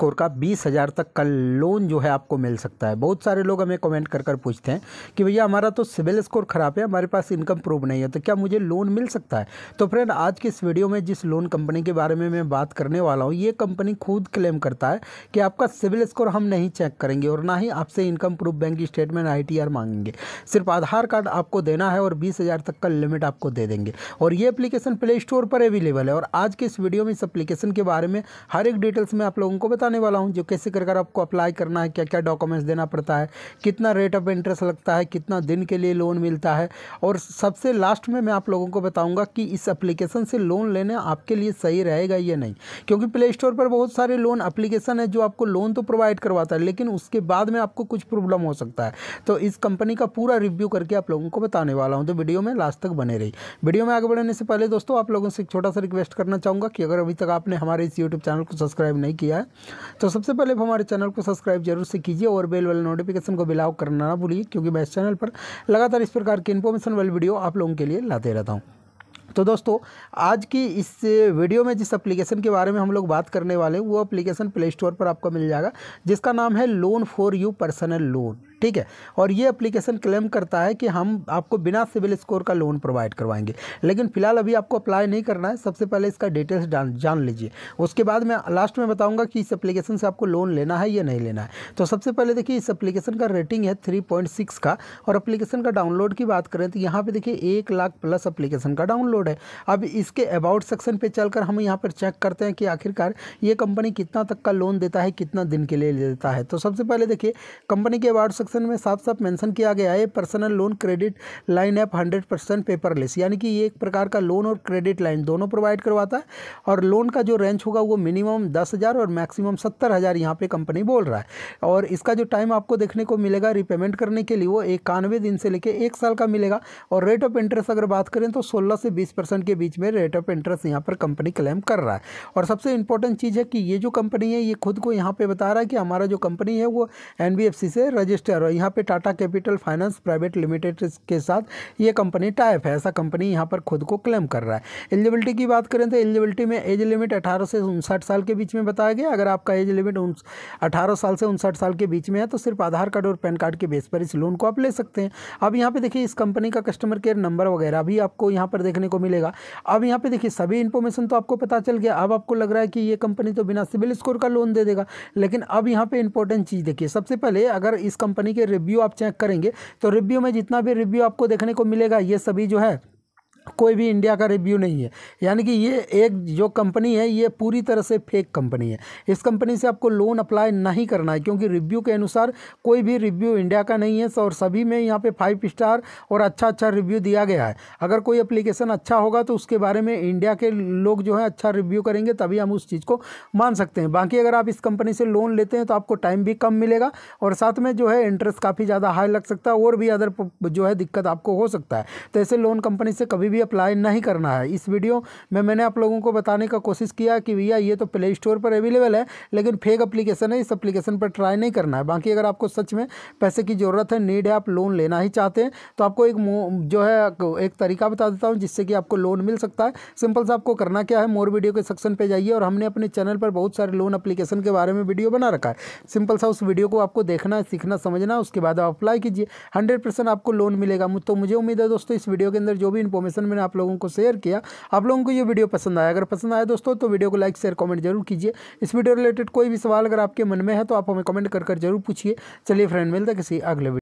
Score का बीस हज़ार तक का लोन जो है आपको मिल सकता है। बहुत सारे लोग हमें कमेंट कर कर पूछते हैं कि भैया हमारा तो सिविल स्कोर ख़राब है, हमारे पास इनकम प्रूफ नहीं है तो क्या मुझे लोन मिल सकता है? तो फ्रेंड आज की इस वीडियो में जिस लोन कंपनी के बारे में मैं बात करने वाला हूँ, ये कंपनी खुद क्लेम करता है कि आपका सिविल स्कोर हम नहीं चेक करेंगे और ना ही आपसे income proof bank statement ITR मांगेंगे। सिर्फ़ आधार कार्ड आपको देना है और बीस तक का लिमिट आपको दे देंगे। और ये एप्लीकेशन प्ले स्टोर पर अवेलेबल है और आज के इस वीडियो में इस एप्लीकेशन के बारे में हर एक डिटेल्स में आप लोगों को बताने वाला हूँ जो कैसे कर आपको अप्लाई करना है क्या क्या डॉक्यूमेंट्स देना पड़ता है, कितना रेट ऑफ़ इंटरेस्ट लगता है, कितना दिन के लिए लोन मिलता है। और सबसे लास्ट में मैं आप लोगों को बताऊँगा कि इस अप्लीकेशन से लोन लेने आपके लिए सही रहेगा या नहीं। क्योंकि प्ले स्टोर पर बहुत सारे लोन अप्लीकेशन है जो आपको लोन तो प्रोवाइड करवाता है, लेकिन उसके बाद में आपको कुछ प्रॉब्लम हो सकता है। तो इस कंपनी का पूरा रिव्यू करके आप लोगों को बताने वाला हूँ। तो वीडियो में लास्ट तक बने रही वीडियो में आगे बढ़ने से पहले दोस्तों, आप लोगों से एक छोटा सा रिक्वेस्ट करना चाहूँगा कि अगर अभी तक आपने हमारे इस यूट्यूब चैनल को सब्सक्राइब नहीं किया है तो सबसे पहले हमारे चैनल को सब्सक्राइब ज़रूर से कीजिए और बेल वाले नोटिफिकेशन को बिलाव करना ना भूलिए, क्योंकि मैं इस चैनल पर लगातार इस प्रकार की इन्फॉर्मेशन वाली वीडियो आप लोगों के लिए लाते रहता हूँ। तो दोस्तों, आज की इस वीडियो में जिस एप्लीकेशन के बारे में हम लोग बात करने वाले हैं, वो एप्लीकेशन प्ले स्टोर पर आपको मिल जाएगा, जिसका नाम है loan for you personal loan ठीक है? और ये एप्लीकेशन क्लेम करता है कि हम आपको बिना सिविल स्कोर का लोन प्रोवाइड करवाएँगे। लेकिन फ़िलहाल अभी आपको अप्लाई नहीं करना है। सबसे पहले इसका डिटेल्स जान लीजिए। उसके बाद मैं लास्ट में बताऊँगा कि इस एप्लीकेशन से आपको लोन लेना है या नहीं लेना है। तो सबसे पहले देखिए, इस एप्लीकेशन का रेटिंग है थ्री का। और एप्लीकेशन का डाउनलोड की बात करें तो यहाँ पर देखिए, एक लाख प्लस एप्लीकेशन का डाउनलोड है। अब इसके अबाउट सेक्शन पर चलकर हम यहाँ पर चेक करते हैं कि आखिरकार ये कंपनी कितना तक का लोन देता है, कितना दिन के लिए देता है। तो सबसे पहले देखिए कंपनी के अबाउट सेक्शन में साफ़ साफ़ मेंशन किया गया है personal loan credit line app hundred percent paperless यानी कि ये एक प्रकार का लोन और क्रेडिट लाइन दोनों प्रोवाइड करवाता है, और लोन का जो रेंज होगा वो मिनिमम दस हज़ार और मैक्सिमम सत्तर हज़ार यहाँ पर कंपनी बोल रहा है। और इसका जो टाइम आपको देखने को मिलेगा रिपेमेंट करने के लिए वो इक्यानवे दिन से लेकर एक साल का मिलेगा, और रेट ऑफ़ इंटरेस्ट अगर बात करें तो सोलह से बीस परसेंट के बीच में रेट ऑफ़ इंटरेस्ट यहाँ पर कंपनी क्लेम कर रहा है। और सबसे इंपॉर्टेंट चीज़ है कि ये जो कंपनी है, ये खुद को यहाँ पे बता रहा है कि हमारा जो कंपनी है वो एनबीएफसी से रजिस्टर और यहाँ पे Tata capital finance private limited के साथ ये कंपनी टाइप है। ऐसा कंपनी यहाँ पर खुद को क्लेम कर रहा है। एलिजिबिलिटी की बात करें तो एलिजिबिलिटी में एज लिमिट अठारह से उनसठ साल के बीच में बताया गया। अगर आपका एज लिमिट अठारह साल से उनसठ साल के बीच में है तो सिर्फ़ आधार कार्ड और पैन कार्ड के बेस पर इस लोन को आप ले सकते हैं। अब यहाँ पे देखिए, इस कंपनी का कस्टमर केयर नंबर वगैरह भी आपको यहाँ पर देखने को मिलेगा। अब यहाँ पे देखिए, सभी इन्फॉर्मेशन तो आपको पता चल गया। अब आपको लग रहा है कि ये कंपनी तो बिना सिविल स्कोर का लोन दे देगा। लेकिन अब यहाँ पे इंपॉर्टेंट चीज़ देखिए, सबसे पहले अगर इस कंपनी के रिव्यू आप चेक करेंगे तो रिव्यू में जितना भी रिव्यू आपको देखने को मिलेगा, ये सभी जो है कोई भी इंडिया का रिव्यू नहीं है। यानी कि ये एक जो कंपनी है, ये पूरी तरह से फेक कंपनी है। इस कंपनी से आपको लोन अप्लाई नहीं करना है, क्योंकि रिव्यू के अनुसार कोई भी रिव्यू इंडिया का नहीं है और सभी में यहाँ पे फाइव स्टार और अच्छा अच्छा रिव्यू दिया गया है। अगर कोई अप्लीकेशन अच्छा होगा तो उसके बारे में इंडिया के लोग जो है अच्छा रिव्यू करेंगे, तभी हम उस चीज़ को मान सकते हैं। बाकी अगर आप इस कंपनी से लोन लेते हैं तो आपको टाइम भी कम मिलेगा और साथ में जो है इंटरेस्ट काफ़ी ज़्यादा हाई लग सकता है और भी अदर जो है, दिक्कत आपको हो सकता है। तो ऐसे लोन कंपनी से कभी भी अप्लाई नहीं करना है। इस वीडियो में मैंने आप लोगों को बताने का कोशिश किया कि भैया ये तो प्ले स्टोर पर अवेलेबल है, लेकिन फेक अप्लीकेशन है, इस अप्लीकेशन पर ट्राई नहीं करना है। बाकी अगर आपको सच में पैसे की ज़रूरत है नीड है, आप लोन लेना ही चाहते हैं तो आपको एक जो है, एक तरीका बता देता हूँ जिससे कि आपको लोन मिल सकता है। सिंपल से आपको करना क्या है मोर वीडियो के सेक्शन पर जाइए और हमने अपने चैनल पर बहुत सारे लोन अप्लीकेशन के बारे में वीडियो बना रखा है। सिंपल सा उस वीडियो को आपको देखना, सीखना, समझना, उसके बाद आप अप्लाई कीजिए। हंड्रेड आपको लोन मिलेगा। तो मुझे उम्मीद है दोस्तों, इस वीडियो के अंदर जो भी इन्फॉर्मेशन मैंने आप लोगों को शेयर किया। आप लोगों को ये वीडियो पसंद आया। अगर पसंद आया दोस्तों तो वीडियो को लाइक शेयर कमेंट ज़रूर कीजिए। इस वीडियो रिलेटेड कोई भी सवाल अगर आपके मन में है तो आप हमें कमेंट कर कर ज़रूर पूछिए। चलिए फ्रेंड मिलते किसी अगले